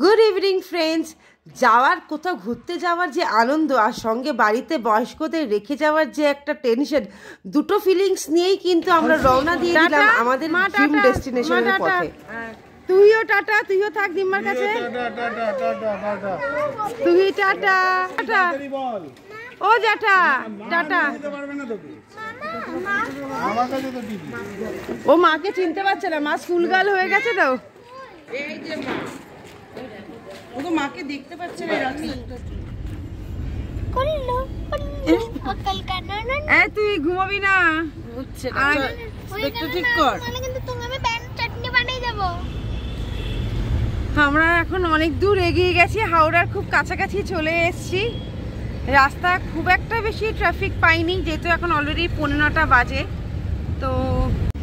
Good evening friends যাওয়ার কোথাও ঘুরতে যাওয়ার যে আনন্দ আর সঙ্গে বাড়িতে বয়স্কদের রেখে যাওয়ার যে একটা টেনশন দুটো ফিলিংস নিয়েই কিন্তু আমরা রওনা দিয়ে দিলাম আমাদের মা ড্রিম টাটা, ডেস্টিনেশনের পথে। তুইও টাটা তুইও থাক দিম্মার কাছে। তুই টাটা টাটা। ও জাটা টাটা। ও মাকে চিনতে পারছে না মা স্কুল গার্ল হয়ে গেছে তো। ও তো মাকে দেখতে পাচ্ছে না কুল্লু কুল্লু অকল কানানা। এই তুই ঘুমাবি না। আর একটু ঠিক কর। কিন্তু তুমি আমি প্যান চাটনি বানিয়ে আমরা এখন অনেক দূর এগিয়ে গেছি হাওড়ার খুব কাছাকাছি চলে এসেছি। রাস্তা খুব একটা বেশি ট্রাফিক পাইনি যেহেতু এখন অলরেডি পনেরোটা বাজে। তো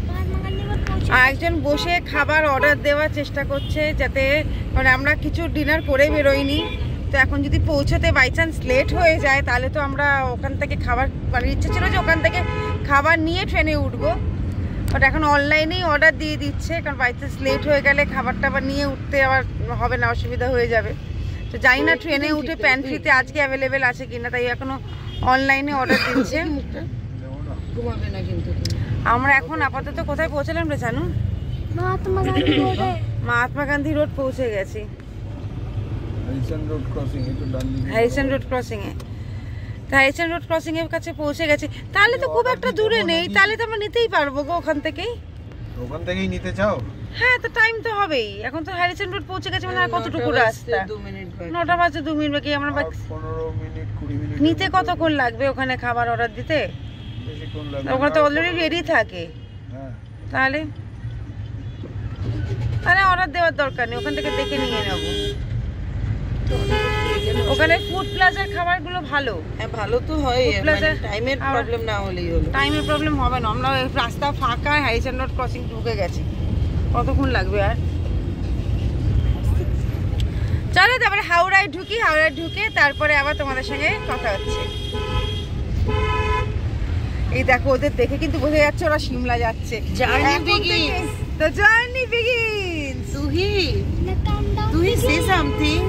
মহাত্মা গান্ধী রোড পৌঁছে আর একজন বসে খাবার অর্ডার দেওয়ার চেষ্টা করছে যাতে মানে আমরা কিছু ডিনার করে বেরোইনি। তো এখন যদি পৌঁছতে বাই চান্স লেট হয়ে যায়, তাহলে তো আমরা ওখান থেকে খাবার মানে ইচ্ছে ছিল যে ওখান থেকে খাবার নিয়ে ট্রেনে উঠবো। বাট এখন অনলাইনেই অর্ডার দিয়ে দিচ্ছে, কারণ বাই চান্স লেট হয়ে গেলে খাবার টাবার নিয়ে উঠতে আবার হবে না, অসুবিধা হয়ে যাবে। তো জানি না ট্রেনে উঠে প্যান্ট্রিতে আজকে অ্যাভেলেবেল আছে কিনা, তাই এখনও অনলাইনে অর্ডার দিচ্ছে। আমরা এখন আপাতত কোথায় পৌঁছালাম রে জানু? মহাত্মা গান্ধী রোডে। মহাত্মা গান্ধী রোড পৌঁছে গেছি। হ্যারিসন রোড ক্রসিং এ তা হ্যারিসন রোড ক্রসিং এর কাছে পৌঁছে গেছি। তাহলে তো খুব একটা দূরে নেই। তাহলে তো আমরা নিতেই পারব গো ওখান থেকেই। ওখান থেকেই নিতে চাও? হ্যাঁ তো টাইম তো হবেই। এখন তো হ্যারিসন রোড পৌঁছে গেছে মানে আর কতটুকু রাস্তা? নটা বাজে দু মিনিট বাকি। আমরা নিতে কতক্ষণ লাগবে ওখানে খাবার অর্ডার দিতে? বেশিক্ষণ লাগবে ওখানে তো অলরেডি রেডি থাকে। হ্যাঁ। তাহলে? তাহলে অর্ডার দেওয়ার দরকার নেই ওখান থেকে দেখে নিয়ে নেব। ওখানে ফুড প্লাজার খাবারগুলো ভালো। হ্যাঁ ভালো তো হয় মানে টাইমের প্রবলেম না হলেই হলো। টাইমের প্রবলেম হবে না। আমরা ওই রাস্তা ফাঁকা হ্যারিসন রোড ক্রসিং ঢুকে গেছি। কতক্ষণ লাগবে আর? চলো তারপরে হাওড়ায় ঢুকি হাওড়ায় ঢুকে তারপরে আবার তোমাদের সঙ্গে কথা হচ্ছে। এই দেখো ওদের দেখে কিন্তু বোঝা যাচ্ছে ওরা সিমলা যাচ্ছে Journey এখন begins. তো জার্নি বিগিনস তুহি তুহি সে সামথিং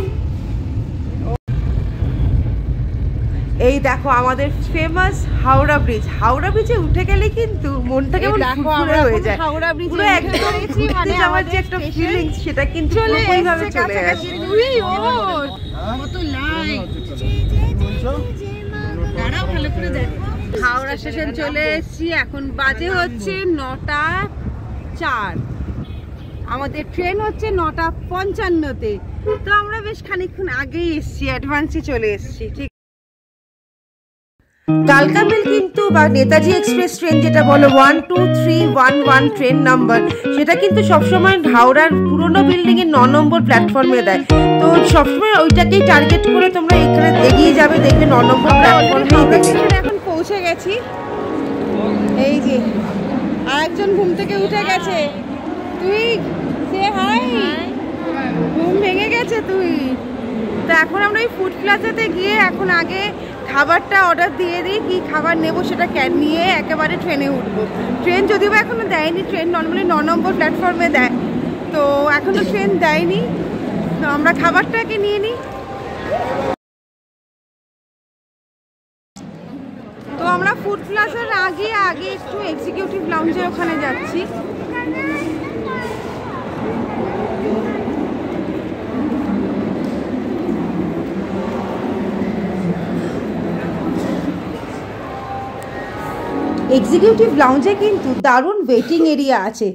এই দেখো আমাদের ফেমাস হাওড়া ব্রিজ হাওড়া ব্রিজে উঠে গেলে কিন্তু মনটা কেমন ফুরফুরে আমরা হয়ে যায় হাওড়া ব্রিজে একদম মানে যাওয়ার যে একটা ফিলিংস সেটা কিন্তু চলে পুরোপুরিভাবে এসছে চলে ও কত লাইন দাঁড়াও ভালো করে দেখ হাওড়া স্টেশন চলে এসেছি, এখন বাজে হচ্ছে নটা চার। আমাদের ট্রেন হচ্ছে নটা পঞ্চান্নতে। তো আমরা বেশ খানিকক্ষণ আগেই এসেছি, অ্যাডভান্সে চলে এসেছি, ঠিক। কালকা মেল কিন্তু বা নেতাজি এক্সপ্রেস ট্রেন যেটা বলো one two three one one train number সেটা কিন্তু সবসময় হাওড়ার পুরনো বিল্ডিং এর ন নম্বর প্ল্যাটফর্মে দেয়। তো সবসময় ওইটাকেই টার্গেট করে তোমরা এখানে এগিয়ে যাবে, দেখবে ন নম্বর প্ল্যাটফর্মে এখন পৌঁছে গেছি। এই যে, আরেকজন ঘুম থেকে উঠে গেছে। তুই, সে হাই। ঘুম ভেঙে গেছে তুই। তো এখন আমরা ওই ফুড প্লাজাতে গিয়ে এখন আগে খাবারটা অর্ডার দিয়ে দিই, কি খাবার নেব সেটা ক্যান নিয়ে একেবারে ট্রেনে উঠবো। ট্রেন যদিও বা এখনও দেয়নি ট্রেন নর্মালি ন নম্বর প্ল্যাটফর্মে দেয়। তো এখনও ট্রেন দেয়নি। তো আমরা খাবারটাকে নিয়ে নিই তো আমরা ফুড প্লাজার আগে আগে একটু এক্সিকিউটিভ লাউঞ্জের ওখানে যাচ্ছি। এক্সিকিউটিভ লাউঞ্জে কিন্তু দারুণ ওয়েটিং এরিয়া আছে।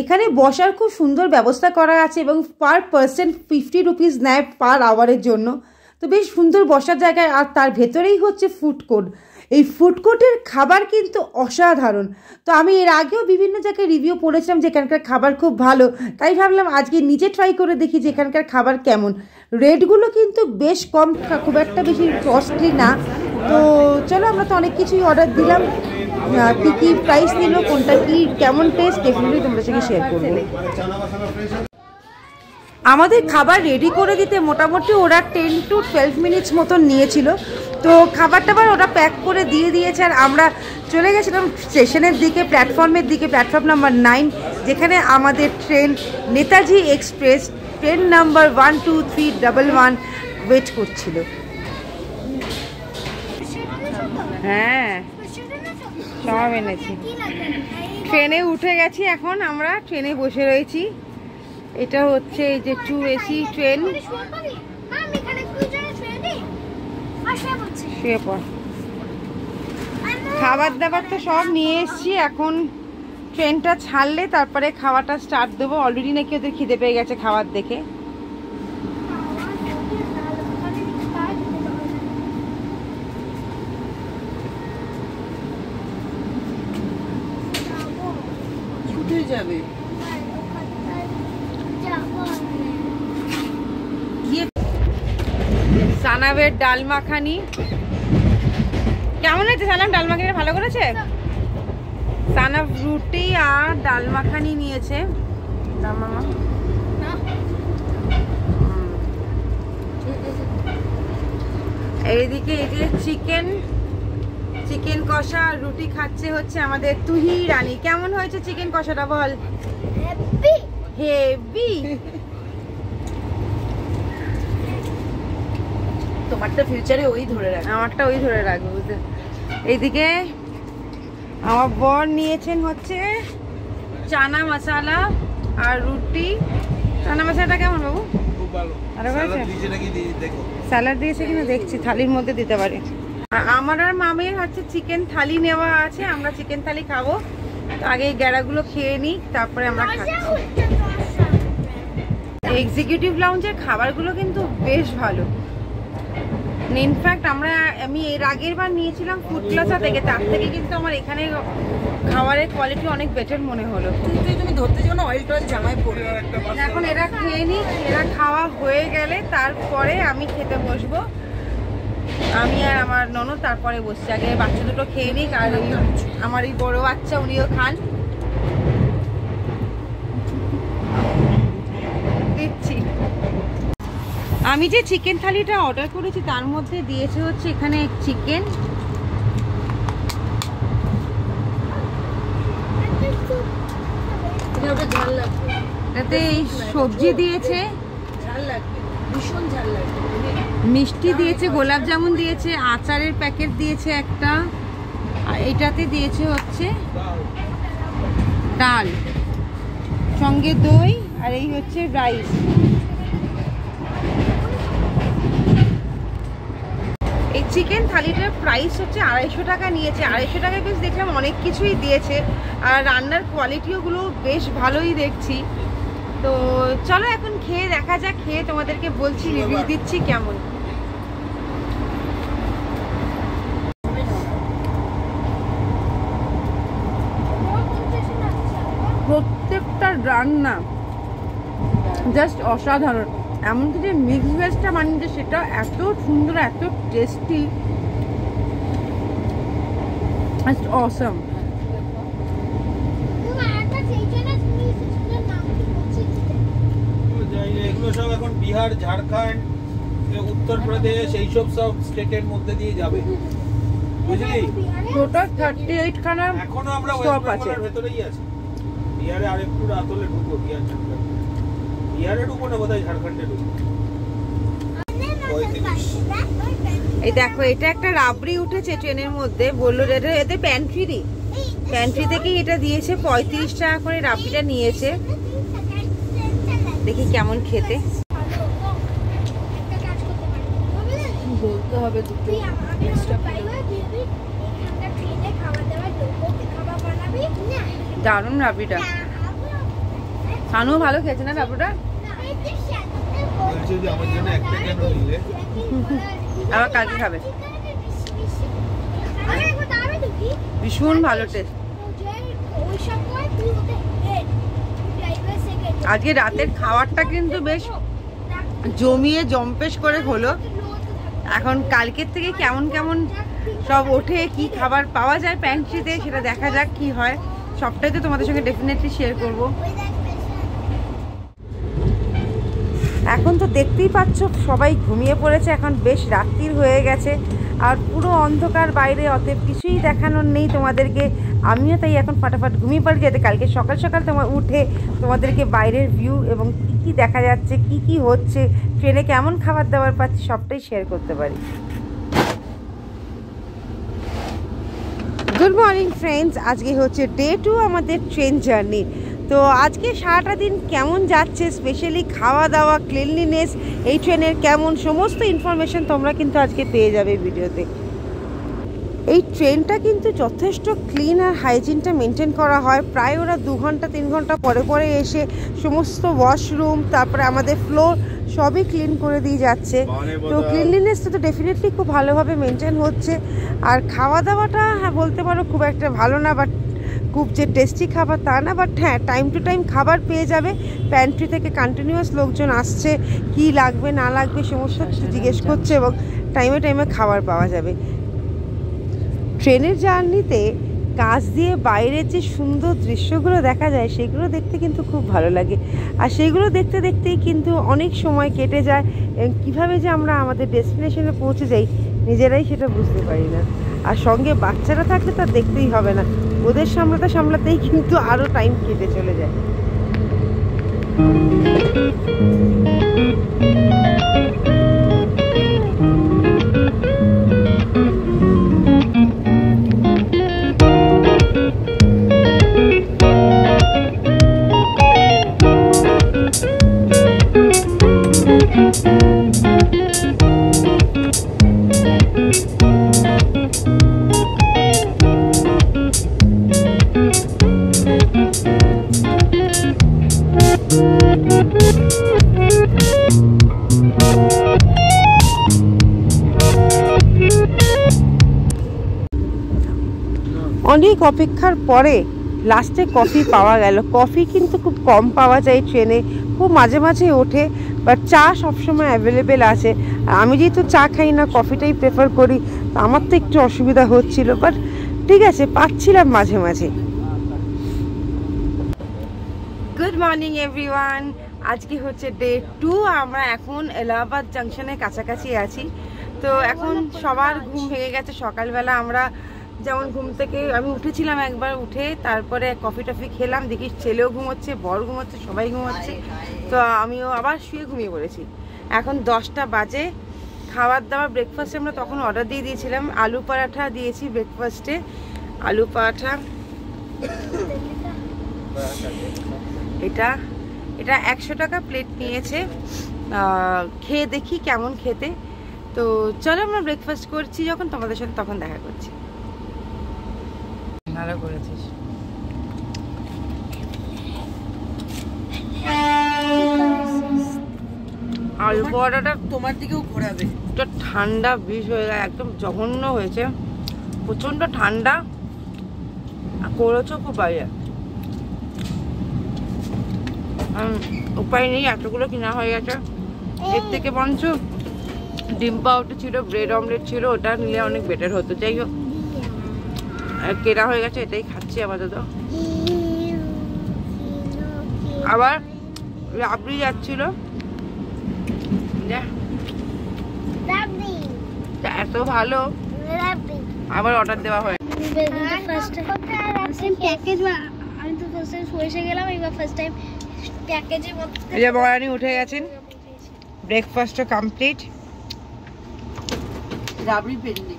এখানে বসার খুব সুন্দর ব্যবস্থা করা আছে এবং পার পার্সন ফিফটি রুপিস নেয় পার আওয়ারের জন্য। তো বেশ সুন্দর বসার জায়গায় আর তার ভেতরেই হচ্ছে ফুড কোর্ট এই ফুড কোর্টের খাবার কিন্তু অসাধারণ। তো আমি এর আগেও বিভিন্ন জায়গায় রিভিউ পড়েছিলাম যে এখানকার খাবার খুব ভালো। তাই ভাবলাম আজকে নিজে ট্রাই করে দেখি যে এখানকার খাবার কেমন। রেটগুলো কিন্তু বেশ কম, খুব একটা বেশি কস্টলি না। তো চলো আমরা তো অনেক কিছুই অর্ডার দিলাম। কী কি কি প্রাইস নিল, কোনটা কী, কেমন টেস্ট ডেফিনেটলি তোমাদের সঙ্গে শেয়ার করব। আমাদের খাবার রেডি করে দিতে মোটামুটি ওরা টেন টু টুয়েলভ মিনিটস মতন নিয়েছিল। তো খাবার টাবার ওরা প্যাক করে দিয়ে দিয়েছে আর আমরা চলে গেছিলাম স্টেশনের দিকে প্ল্যাটফর্মের দিকে প্ল্যাটফর্ম নাম্বার নাইন যেখানে আমাদের train Netaji express train number one two three double one wait করছিল। হ্যাঁ সব এনেছি। ট্রেনে উঠে গেছি এখন, আমরা ট্রেনে বসে রয়েছি। এটা হচ্ছে এই যে টু এসি ট্রেন শুয়ে পড়। খাবার দাবার তো সব নিয়ে এসছি, এখন ট্রেনটা ছাড়লে তারপরে খাওয়াটা স্টার্ট দেবো। অলরেডি নাকি ওদের খিদে পেয়ে গেছে খাবার দেখে ছুটে যাবে সানাবের ডাল মাখানি। কেমন হয়েছে সানাব ডাল মাখানি ভালো করেছে? সানাব রুটি আর ডাল মাখানি নিয়েছে। মামা। এইদিকে এই যে চিকেন চিকেন কষা রুটি খাচ্ছে হচ্ছে আমাদের তুহি রানী কেমন হয়েছে চিকেন কষাটা বল? হেভি তোমারটা ফিউচারে ওই ধরে রাখ আমারটা ওই ধরে রাখব বুঝতে এইদিকে আমার বর নিয়েছেন হচ্ছে চানা মশালা আর রুটি। চানা মশলাটা কেমন বাবু? স্যালাড দিয়েছে কিনা দেখছি থালির মধ্যে দিতে পারে। আর আমার আর মামের হচ্ছে চিকেন থালি নেওয়া আছে আমরা চিকেন থালি খাব। আগে এই গ্যাড়াগুলো খেয়ে নিই তারপরে আমরা খাচ্ছি। এক্সিকিউটিভ লাউঞ্জের খাবারগুলো কিন্তু বেশ ভালো। ইনফ্যাক্ট আমরা আমি এর আগের বার নিয়েছিলাম প্লাজা থেকে তার থেকে কিন্তু আমার এখানে খাবারের কোয়ালিটি অনেক বেটার মনে হলো। তুমি ধরতে না অয়েল টয়েল জামাই পড়বে একটা এখন এরা খেয়ে নি এরা খাওয়া হয়ে গেলে তারপরে আমি খেতে বসবো। আমি আর আমার ননদ তারপরে বসছি আগে বাচ্চা দুটো খেয়ে নিক আর ওই আমার এই বড় বাচ্চা উনিও খান দিচ্ছি আমি যে চিকেন থালিটা অর্ডার করেছি তার মধ্যে দিয়েছে হচ্ছে এখানে চিকেন এটা ওটা ঝাল লাগবে। তাতে এই সবজি দিয়েছে। মিষ্টি দিয়েছে গোলাপ জামুন দিয়েছে আচারের প্যাকেট দিয়েছে একটা। আর এটাতে দিয়েছে হচ্ছে ডাল সঙ্গে দই আর এই হচ্ছে রাইস। চিকেন থালিটার প্রাইস হচ্ছে আড়াইশো টাকা নিয়েছে। আড়াইশো টাকা বেশ দেখলাম অনেক কিছুই দিয়েছে। আর রান্নার কোয়ালিটিওগুলো বেশ ভালোই দেখছি। তো চলো এখন খেয়ে দেখা যাক খেয়ে তোমাদেরকে বলছি রিভিউ দিচ্ছি কেমন। প্রত্যেকটা রান্না জাস্ট অসাধারণ। এমনকি যে মিক্স ভেজটা বানিয়েছে সেটা এত সুন্দর এত টেস্টি অসম এগুলো সব এখন বিহার ঝাড়খণ্ড উত্তরপ্রদেশ এইসব সব স্টেটের মধ্যে দিয়ে যাবে। বুঝলি? টোটাল থার্টি এইট খানা এখনও আমরা ওয়েস্ট। বেঙ্গলের ভেতরেই আছি। বিহারে আরেকটু রাত হলে ঢুকবো বিহার ঝাড়খণ্ড। বিহারে ঢুকবো না বোধহয় ঝাড়খণ্ডে ঢুকবো এই দেখো এটা একটা রাবড়ি উঠেছে ট্রেনের মধ্যে। বলল এটা এতে প্যান্ট্রি প্যান্ট্রি থেকেই এটা দিয়েছে? পঁয়ত্রিশ টাকা করে রাবড়িটা নিয়েছে। দেখি কেমন খেতে। বলতে হবে দুটো দারুণ রাবড়িটা। সানুও ভালো খেয়েছে না রাবড়িটা? আমার কালকে খাবে ভীষণ ভালো টেস্ট আজকে রাতের খাবারটা কিন্তু বেশ জমিয়ে জম্পেশ করে হলো। এখন কালকের থেকে কেমন কেমন সব ওঠে, কি খাবার পাওয়া যায় প্যান্ট্রিতে সেটা দেখা যাক কি হয়। সবটাই তো তোমাদের সঙ্গে ডেফিনেটলি শেয়ার করব। এখন তো দেখতেই পাচ্ছ, সবাই ঘুমিয়ে পড়েছে, এখন বেশ রাত্রির হয়ে গেছে। আর পুরো অন্ধকার বাইরে, অতএব কিছুই দেখানোর নেই তোমাদেরকে। আমিও তাই এখন ফাটাফাট ঘুমিয়ে পড়ি যাতে কালকে সকাল সকাল তোমার উঠে তোমাদেরকে বাইরের ভিউ এবং কী কী দেখা যাচ্ছে, কি কি হচ্ছে, ট্রেনে কেমন খাবার দাবার পাচ্ছি, সবটাই শেয়ার করতে পারি। গুড মর্নিং ফ্রেন্ডস আজকে হচ্ছে ডে টু আমাদের ট্রেন জার্নি তো আজকে সারাটা দিন কেমন যাচ্ছে? স্পেশালি খাওয়া দাওয়া ক্লিনলিনেস এই ট্রেনের কেমন? সমস্ত ইনফরমেশন তোমরা কিন্তু আজকে পেয়ে যাবে ভিডিওতে। এই ট্রেনটা কিন্তু যথেষ্ট ক্লিন আর হাইজিনটা মেনটেন করা হয়। প্রায় ওরা দু ঘণ্টা তিন ঘণ্টা পরে পরে এসে সমস্ত ওয়াশরুম তারপরে আমাদের ফ্লোর সবই ক্লিন করে দিয়ে যাচ্ছে। তো ক্লিনলিনেসটা তো ডেফিনেটলি খুব ভালোভাবে মেনটেন হচ্ছে। আর খাওয়া দাওয়াটা হ্যাঁ বলতে পারো খুব একটা ভালো না বাট খুব যে টেস্টি খাবার তা না বাট হ্যাঁ টাইম টু টাইম খাবার পেয়ে যাবে। প্যান্ট্রি থেকে কন্টিনিউয়াস লোকজন আসছে কি লাগবে না লাগবে সমস্ত কিছু জিজ্ঞেস করছে এবং টাইমে টাইমে খাবার পাওয়া যাবে। ট্রেনের জার্নিতে কাজ দিয়ে বাইরের যে সুন্দর দৃশ্যগুলো দেখা যায় সেগুলো দেখতে কিন্তু খুব ভালো লাগে। আর সেগুলো দেখতে দেখতেই কিন্তু অনেক সময় কেটে যায় এবং কীভাবে যে আমরা আমাদের ডেস্টিনেশনে পৌঁছে যাই নিজেরাই সেটা বুঝতে পারি না। আর সঙ্গে বাচ্চারা থাকলে তা দেখতেই হবে না। ওদের সামলাতে সামলাতেই কিন্তু আরও টাইম কেটে চলে যায়। অপেক্ষার পরে লাস্টে কফি পাওয়া গেল। কফি কিন্তু খুব কম পাওয়া যায় ট্রেনে, খুব মাঝে মাঝে ওঠে বাট চা সবসময় অ্যাভেলেবেল আছে। আমি যেহেতু চা খাই না কফিটাই প্রেফার করি আমার তো একটু অসুবিধা হচ্ছিল বাট ঠিক আছে, পাচ্ছিলাম মাঝে মাঝে। গুড মর্নিং এভরিওয়ান আজকে হচ্ছে ডে টু আমরা এখন এলাহাবাদ জাংশনের কাছাকাছি আছি। তো এখন সবার ঘুম ভেঙে গেছে। সকালবেলা আমরা যেমন ঘুম থেকে আমি উঠেছিলাম একবার উঠে, তারপরে কফি টফি খেলাম, দেখি ছেলেও ঘুমোচ্ছে, বর ঘুমোচ্ছে, সবাই ঘুমোচ্ছে। তো আমিও আবার শুয়ে ঘুমিয়ে পড়েছি। এখন দশটা বাজে। খাবার দাবার ব্রেকফাস্টে আমরা তখন অর্ডার দিয়ে দিয়েছিলাম। আলু পরাঠা দিয়েছি ব্রেকফাস্টে আলু পরাঠা। এটা এটা একশো টাকা প্লেট নিয়েছে। খেয়ে দেখি কেমন খেতে। তো চলো আমরা ব্রেকফাস্ট করছি যখন তোমাদের সাথে তখন দেখা করছি। ভালো করেছিস। আলু পরোটাটা তোমার দিকেও ঘোরাবে। একটা ঠান্ডা বিষ হয়ে গেছে একদম জঘন্য হয়েছে। প্রচণ্ড ঠান্ডা। আর করেছ খুব উম, উপায় নেই এতগুলো কিনা হয়ে গেছে। এর থেকে বঞ্চ ডিম পাউটা ছিল ব্রেড অমলেট ছিল ওটা নিলে অনেক বেটার হতো। যাই হোক কেনা হয়ে গেছে, এটাই খাচ্ছি আপাতত। আবার রাবড়ি যাচ্ছিল। এত ভালো। আবার অর্ডার দেওয়া হয় বয়ানি উঠে গেছেন। ব্রেকফাস্টও কমপ্লিট রাবড়ি পেন্ডিং।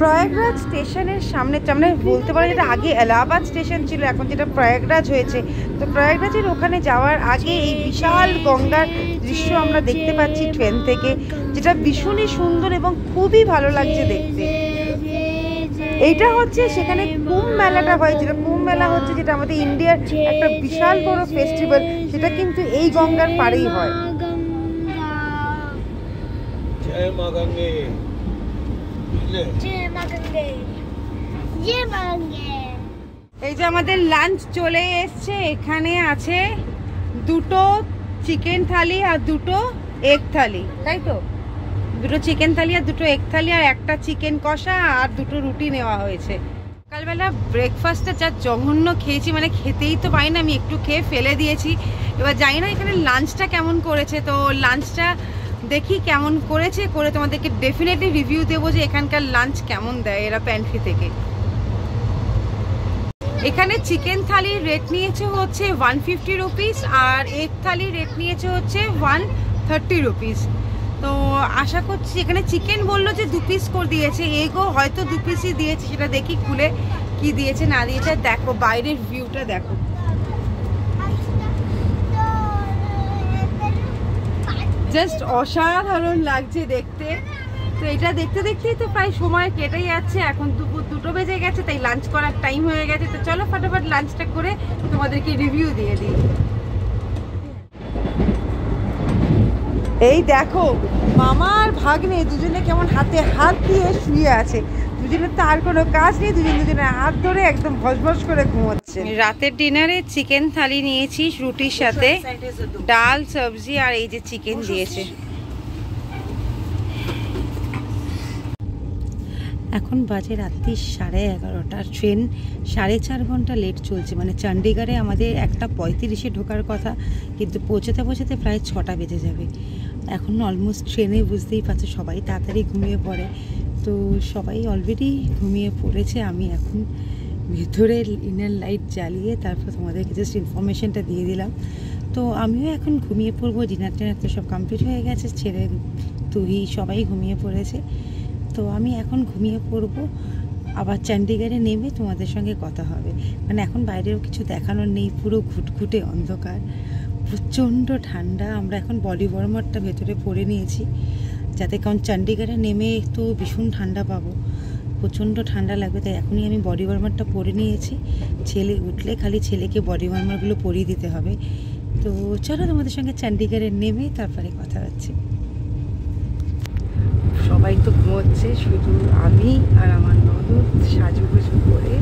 প্রয়াগরাজ স্টেশনের সামনে সামনে বলতে পারো যেটা আগে এলাহাবাদ স্টেশন ছিল, এখন যেটা প্রয়াগরাজ হয়েছে। তো প্রয়াগরাজের ওখানে যাওয়ার আগে এই বিশাল গঙ্গার দৃশ্য আমরা দেখতে পাচ্ছি ট্রেন থেকে, যেটা ভীষণই সুন্দর এবং খুবই ভালো লাগছে দেখতে। এইটা হচ্ছে সেখানে কুম্ভ মেলাটা হয়, যেটা কুম্ভ মেলা হচ্ছে যেটা আমাদের ইন্ডিয়ার একটা বিশাল বড় ফেস্টিভ্যাল সেটা কিন্তু এই গঙ্গার পাড়েই হয়। জয় মা গঙ্গে। এই যে আমাদের লাঞ্চ চলে এসছে, এখানে আছে দুটো চিকেন থালি আর দুটো এগ থালি তাই তো? দুটো চিকেন থালি আর দুটো এগ থালি আর একটা চিকেন কষা আর দুটো রুটি নেওয়া হয়েছে। সকালবেলা ব্রেকফাস্টে যা জঘন্য খেয়েছি মানে খেতেই তো পাই না আমি, একটু খেয়ে ফেলে দিয়েছি। এবার জানি না এখানে লাঞ্চটা কেমন করেছে, তো লাঞ্চটা দেখি কেমন করেছে, করে তোমাদেরকে ডেফিনেটলি রিভিউ দেবো যে এখানকার লাঞ্চ কেমন দেয় এরা প্যান্ট্রি থেকে। এখানে চিকেন থালির রেট নিয়েছে হচ্ছে ওয়ান ফিফটি রুপিস আর এগ থালির রেট নিয়েছে হচ্ছে ওয়ান থার্টি রুপিস তো আশা করছি, এখানে চিকেন বলল যে দু পিস করে দিয়েছে এগও হয়তো দু পিসই দিয়েছে, সেটা দেখি খুলে কি দিয়েছে, না দিয়েছে, দেখো, বাইরের ভিউটা দেখো। জাস্ট অসাধারণ লাগছে দেখতে। তো এটা দেখতে দেখতেই তো প্রায় সময় কেটে যাচ্ছে, এখন দুপুর দুটো বেজে গেছে, তাই লাঞ্চ করার টাইম হয়ে গেছে। তো চলো ফটাফট লাঞ্চটা করে তোমাদেরকে রিভিউ দিয়ে দিই। এই দেখো, মামার ভাগ্নে দুজনে কেমন হাতে হাত দিয়ে শুয়ে আছে। দুজনের তো আর কোনো কাজ নেই, দুজন দুজনের হাত ধরে একদম ভসভস করে ঘুমোচ্ছে। রাতের ডিনারে চিকেন থালি নিয়েছি, রুটির সাথে ডাল, সবজি আর এই যে চিকেন দিয়েছে। এখন বাজে রাত্রি সাড়ে এগারোটা, ট্রেন সাড়ে চার ঘণ্টা লেট চলছে। মানে চণ্ডীগড়ে আমাদের একটা পঁয়ত্রিশে ঢোকার কথা, কিন্তু পৌঁছতে পৌঁছতে প্রায় ছটা বেজে যাবে। এখন অলমোস্ট ট্রেনে বুঝতেই পারছে, সবাই তাড়াতাড়ি ঘুমিয়ে পড়ে। তো সবাই অলরেডি ঘুমিয়ে পড়েছে। আমি এখন ভেতরে ইনার লাইট জ্বালিয়ে তারপর তোমাদেরকে জাস্ট ইনফরমেশনটা দিয়ে দিলাম। তো আমিও এখন ঘুমিয়ে পড়ব। ডিনার টিনার তো সব কমপ্লিট হয়ে গেছে। ছেলে তুই সবাই ঘুমিয়ে পড়েছে। তো আমি এখন ঘুমিয়ে পড়ব। আবার চণ্ডীগড়ে নেমে তোমাদের সঙ্গে কথা হবে। মানে এখন বাইরেও কিছু দেখানোর নেই। পুরো ঘুটঘুটে অন্ধকার। প্রচণ্ড ঠান্ডা। আমরা এখন বডি ওয়ার্মারটা ভেতরে পরে নিয়েছি। যাতে কারণ চণ্ডীগড়ে নেমে তো ভীষণ ঠান্ডা পাবো, প্রচণ্ড ঠান্ডা লাগবে, তাই এখনই আমি বডি ওয়ার্মারটা পরে নিয়েছি। ছেলে উঠলে খালি ছেলেকে বডি ওয়ার্মারগুলো পরিয়ে দিতে হবে। তো চলো তোমাদের সঙ্গে চণ্ডীগড়ে নেমে তারপরে কথা হচ্ছে। সবাই তো ঘুমোচ্ছে, শুধু আমি আর আমার ননদ সাজুগুজু করে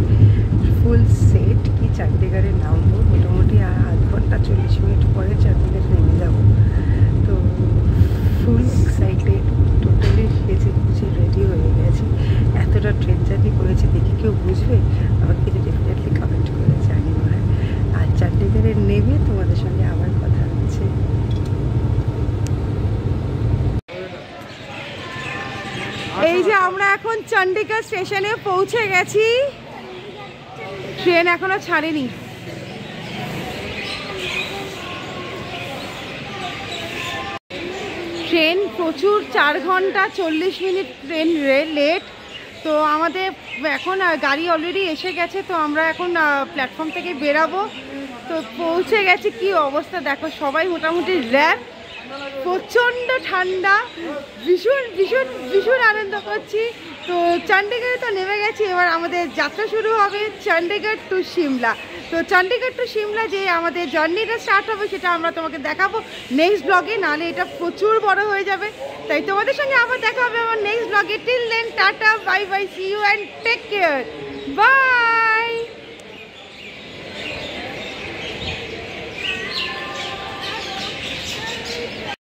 ফুল সেট কি চণ্ডীগড়ে নামবো, মোটামুটি আর আধ ঘণ্টা চল্লিশ মিনিট পরে চণ্ডীগড় নেমে যাব। তো ফুল এক্সাইটেড টোটালি সেজে গুজে রেডি গেছি এতটা ট্রেন জার্নি করেছি, দেখে কেউ বুঝবে? আমাকে কিন্তু ডেফিনেটলি কমেন্ট করে জানিও হ্যাঁ আর চণ্ডীগড়ে নেমে তোমাদের সঙ্গে আবার কথা হচ্ছে। এই যে আমরা এখন চণ্ডীগড় স্টেশনে পৌঁছে গেছি। ট্রেন এখনও ছাড়েনি ট্রেন প্রচুর চার ঘণ্টা চল্লিশ মিনিট ট্রেন লেট তো আমাদের এখন গাড়ি অলরেডি এসে গেছে, তো আমরা এখন প্ল্যাটফর্ম থেকে বেরাবো। তো পৌঁছে গেছে, কি অবস্থা দেখো, সবাই মোটামুটি র্যাপ প্রচণ্ড ঠান্ডা, ভীষণ ভীষণ ভীষণ আনন্দ করছি। তো চণ্ডীগড়ে তো নেমে গেছি, এবার আমাদের যাত্রা শুরু হবে চণ্ডীগড় টু সিমলা তো চণ্ডীগড় টু সিমলা যে আমাদের জার্নিটা স্টার্ট হবে, সেটা আমরা তোমাকে দেখাবো নেক্সট ব্লগে নাহলে এটা প্রচুর বড় হয়ে যাবে। তাই তোমাদের সঙ্গে আবার দেখা হবে আমার নেক্সট ব্লগে till then tata bye bye see you and take care bye